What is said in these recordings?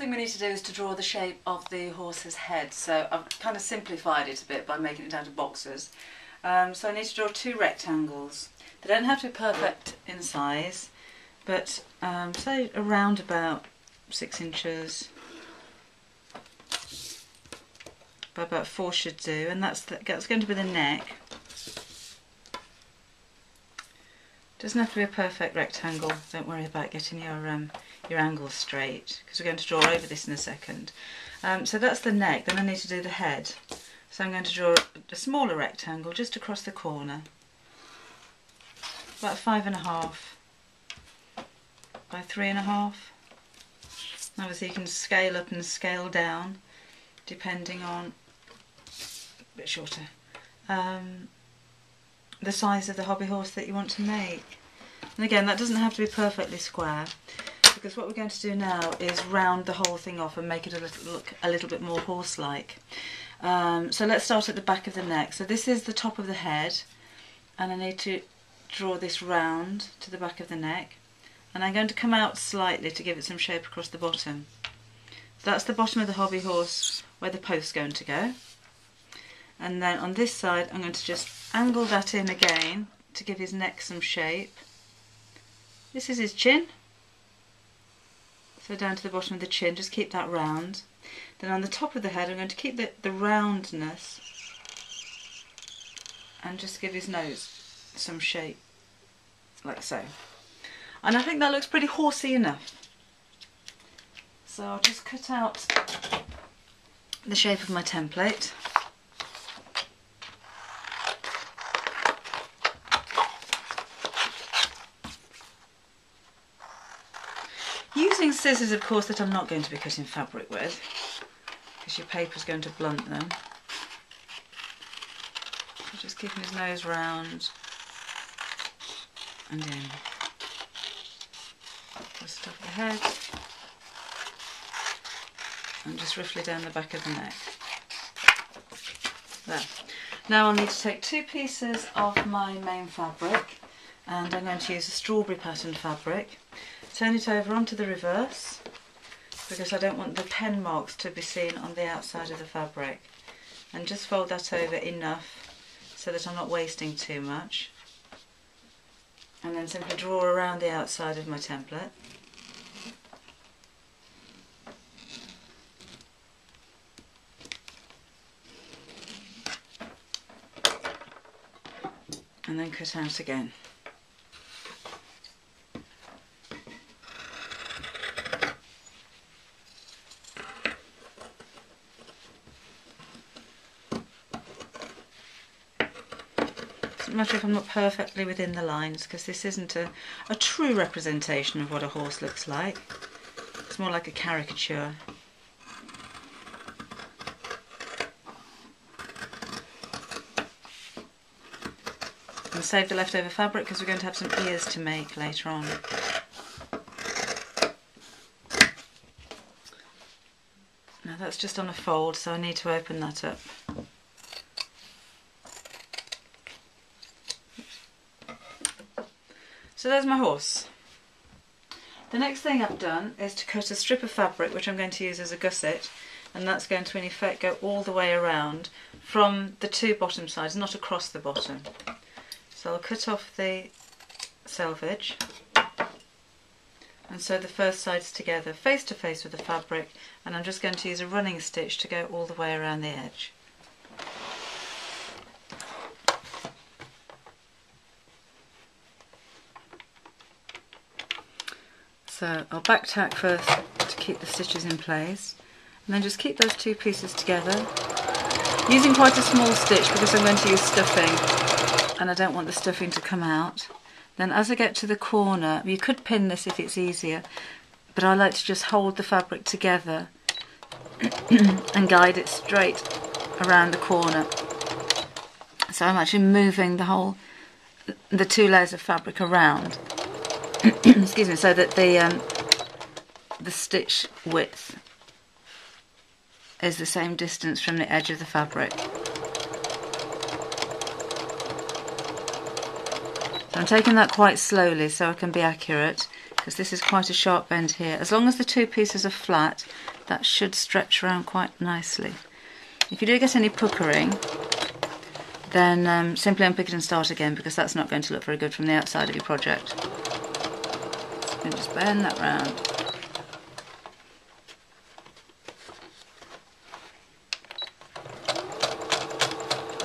thing we need to do is to draw the shape of the horse's head. So I've kind of simplified it a bit by making it down to boxes. Um, so I need to draw two rectangles. They don't have to be perfect in size, but um, say around about six inches by about four should do, and that's the, that's going to be the neck. Doesn't have to be a perfect rectangle. Don't worry about getting your um, your angles straight because we're going to draw over this in a second. Um, so that's the neck. Then I need to do the head. So I'm going to draw a smaller rectangle just across the corner, about five and a half by three and a half. Obviously you can scale up and scale down depending on a bit shorter um, the size of the hobby horse that you want to make. And again that doesn't have to be perfectly square because what we're going to do now is round the whole thing off and make it a little, look a little bit more horse-like. Um, so let's start at the back of the neck. So this is the top of the head and I need to draw this round to the back of the neck and I'm going to come out slightly to give it some shape across the bottom. So that's the bottom of the hobby horse where the post's going to go. And then on this side I'm going to just angle that in again to give his neck some shape. This is his chin. So down to the bottom of the chin, just keep that round. Then on the top of the head I'm going to keep the, the roundness and just give his nose some shape, like so. And I think that looks pretty horsey enough. So I'll just cut out the shape of my template. Using scissors, of course, that I'm not going to be cutting fabric with, because your paper is going to blunt them. So just keeping his nose round and in. Just top of the head and just roughly down the back of the neck. There. Now I'll need to take two pieces of my main fabric and I'm going to use a strawberry pattern fabric. Turn it over onto the reverse because I don't want the pen marks to be seen on the outside of the fabric. And just fold that over enough so that I'm not wasting too much. And then simply draw around the outside of my template. And then cut out again. Matter if I'm not perfectly within the lines because this isn't a, a true representation of what a horse looks like. It's more like a caricature. and save the leftover fabric because we're going to have some ears to make later on. Now that's just on a fold so I need to open that up. So there's my horse. The next thing I've done is to cut a strip of fabric which I'm going to use as a gusset and that's going to in effect go all the way around from the two bottom sides, not across the bottom. So I'll cut off the selvage and sew the first sides together face to face with the fabric and I'm just going to use a running stitch to go all the way around the edge. So I'll back tack first to keep the stitches in place and then just keep those two pieces together using quite a small stitch because I'm going to use stuffing and I don't want the stuffing to come out. Then as I get to the corner, you could pin this if it's easier, but I like to just hold the fabric together and guide it straight around the corner. So I'm actually moving the whole, the two layers of fabric around, excuse me, so that the, um, the stitch width is the same distance from the edge of the fabric. I'm taking that quite slowly so I can be accurate because this is quite a sharp bend here. As long as the two pieces are flat, that should stretch around quite nicely. If you do get any puckering, then um, simply unpick it and start again because that's not going to look very good from the outside of your project. And just bend that round.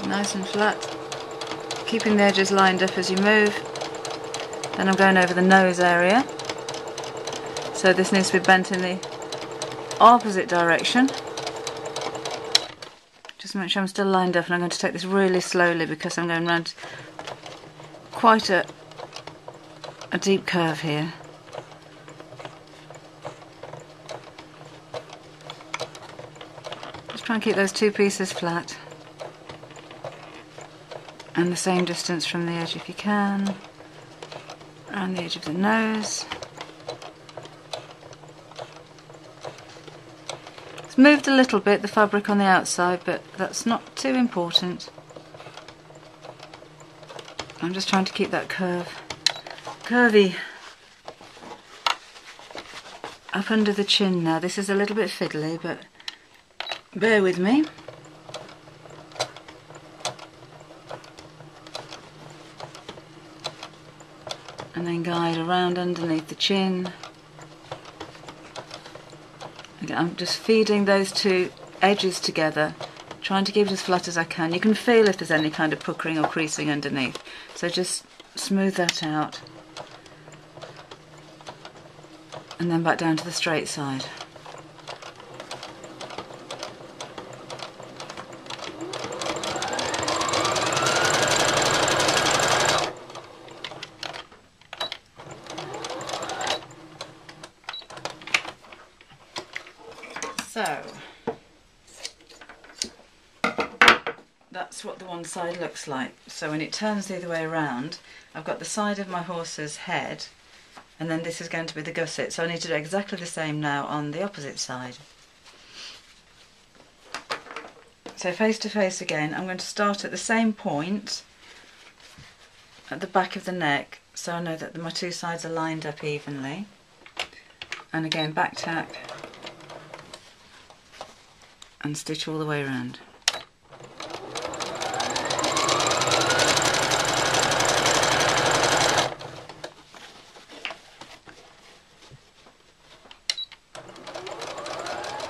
Nice and flat. Keeping the edges lined up as you move. Then I'm going over the nose area. So this needs to be bent in the opposite direction. Just make sure I'm still lined up and I'm going to take this really slowly because I'm going around quite a, a deep curve here. Try and keep those two pieces flat. And the same distance from the edge if you can. Around the edge of the nose. It's moved a little bit, the fabric on the outside, but that's not too important. I'm just trying to keep that curve curvy up under the chin now. This is a little bit fiddly, but bear with me. And then guide around underneath the chin. I'm just feeding those two edges together, trying to keep it as flat as I can. You can feel if there's any kind of puckering or creasing underneath. So just smooth that out. And then back down to the straight side. So, that's what the one side looks like. So when it turns the other way around, I've got the side of my horse's head, and then this is going to be the gusset. So I need to do exactly the same now on the opposite side. So face to face again, I'm going to start at the same point at the back of the neck, so I know that my two sides are lined up evenly. And again, back tack and stitch all the way around.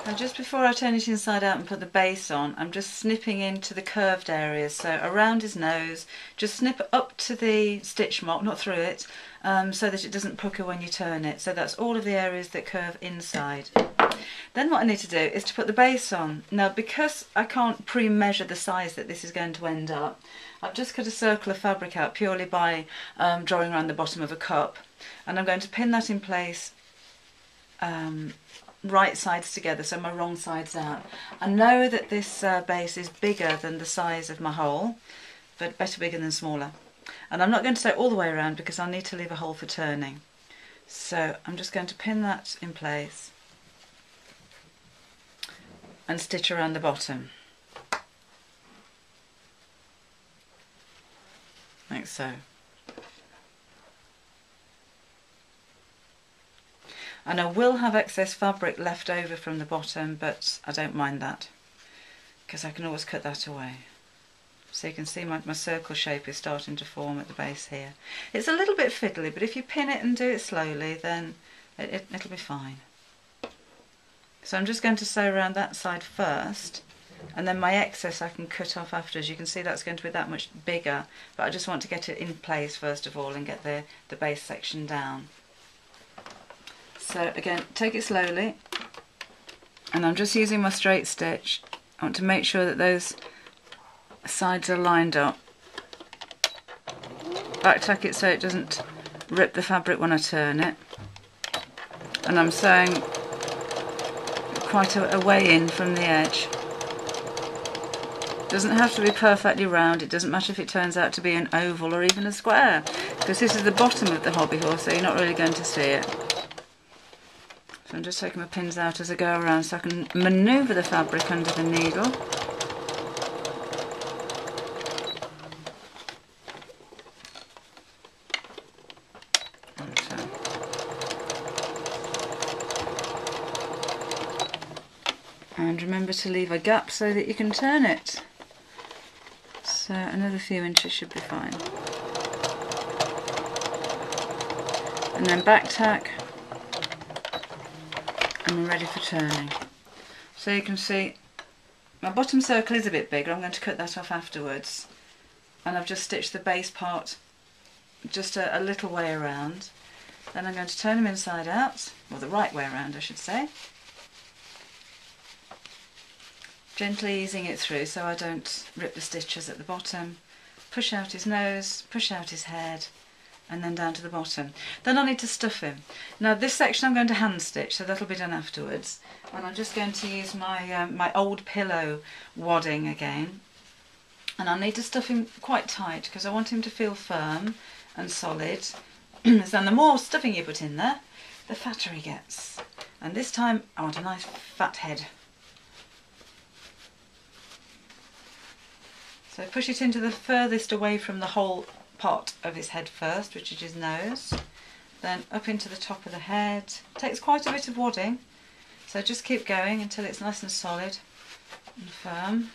And just before I turn it inside out and put the base on, I'm just snipping into the curved areas. So around his nose, just snip up to the stitch mark, not through it, um, so that it doesn't pucker when you turn it. So that's all of the areas that curve inside. Then what I need to do is to put the base on. Now because I can't pre-measure the size that this is going to end up, I've just cut a circle of fabric out purely by um, drawing around the bottom of a cup and I'm going to pin that in place um, right sides together so my wrong sides out. I know that this uh, base is bigger than the size of my hole but better bigger than smaller and I'm not going to sew all the way around because I'll need to leave a hole for turning. So I'm just going to pin that in place and stitch around the bottom like so and I will have excess fabric left over from the bottom but I don't mind that because I can always cut that away so you can see my, my circle shape is starting to form at the base here it's a little bit fiddly but if you pin it and do it slowly then it, it, it'll be fine so I'm just going to sew around that side first and then my excess I can cut off after. As you can see that's going to be that much bigger but I just want to get it in place first of all and get the, the base section down. So again take it slowly and I'm just using my straight stitch. I want to make sure that those sides are lined up. Back tack it so it doesn't rip the fabric when I turn it. And I'm sewing quite a, a way in from the edge. Doesn't have to be perfectly round, it doesn't matter if it turns out to be an oval or even a square, because this is the bottom of the hobby horse, so you're not really going to see it. I'm just taking my pins out as I go around so I can manoeuvre the fabric under the needle. and remember to leave a gap so that you can turn it. So another few inches should be fine. And then back tack and we're ready for turning. So you can see my bottom circle is a bit bigger. I'm going to cut that off afterwards. And I've just stitched the base part just a, a little way around. Then I'm going to turn them inside out or the right way around I should say. Gently easing it through so I don't rip the stitches at the bottom. Push out his nose, push out his head, and then down to the bottom. Then I need to stuff him. Now this section I'm going to hand stitch, so that'll be done afterwards. And I'm just going to use my, um, my old pillow wadding again. And I need to stuff him quite tight because I want him to feel firm and solid. so the more stuffing you put in there, the fatter he gets. And this time I want a nice fat head. So push it into the furthest away from the hole part of his head first, which is his nose. Then up into the top of the head. Takes quite a bit of wadding, so just keep going until it's nice and solid and firm.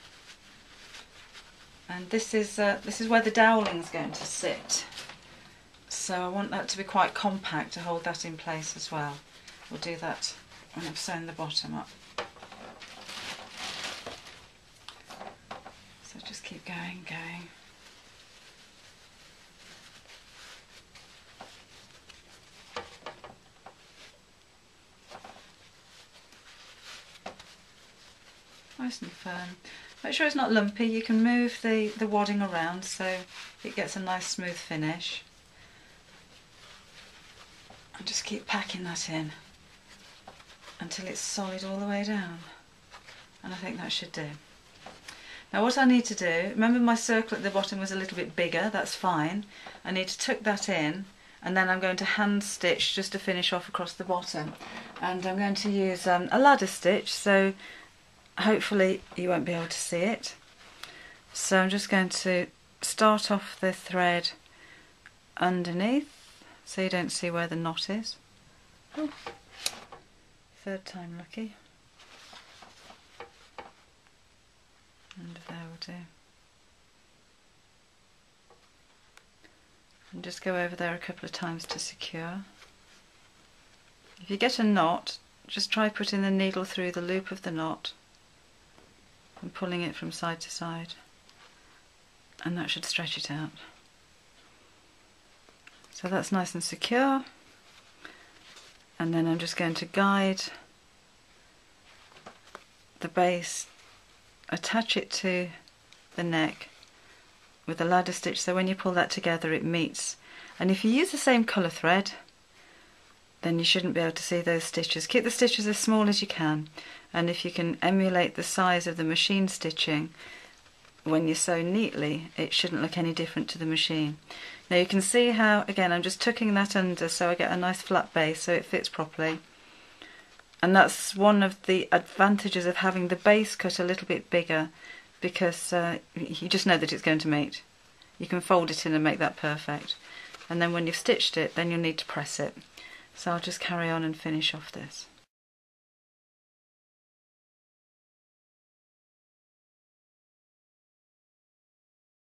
And this is uh, this is where the dowelling is going to sit. So I want that to be quite compact to hold that in place as well. We'll do that when I've sewn the bottom up. So just keep going, going. Nice and firm. Make sure it's not lumpy. You can move the, the wadding around so it gets a nice smooth finish. And just keep packing that in until it's solid all the way down. And I think that should do. Now what I need to do, remember my circle at the bottom was a little bit bigger, that's fine. I need to tuck that in and then I'm going to hand stitch just to finish off across the bottom. And I'm going to use um, a ladder stitch so hopefully you won't be able to see it. So I'm just going to start off the thread underneath so you don't see where the knot is. Third time lucky. and there will do. And just go over there a couple of times to secure. If you get a knot, just try putting the needle through the loop of the knot and pulling it from side to side. And that should stretch it out. So that's nice and secure. And then I'm just going to guide the base attach it to the neck with a ladder stitch. So when you pull that together it meets. And if you use the same colour thread then you shouldn't be able to see those stitches. Keep the stitches as small as you can and if you can emulate the size of the machine stitching when you sew neatly it shouldn't look any different to the machine. Now you can see how again I'm just tucking that under so I get a nice flat base so it fits properly and that's one of the advantages of having the base cut a little bit bigger because uh, you just know that it's going to meet. You can fold it in and make that perfect. And then when you've stitched it, then you'll need to press it. So I'll just carry on and finish off this.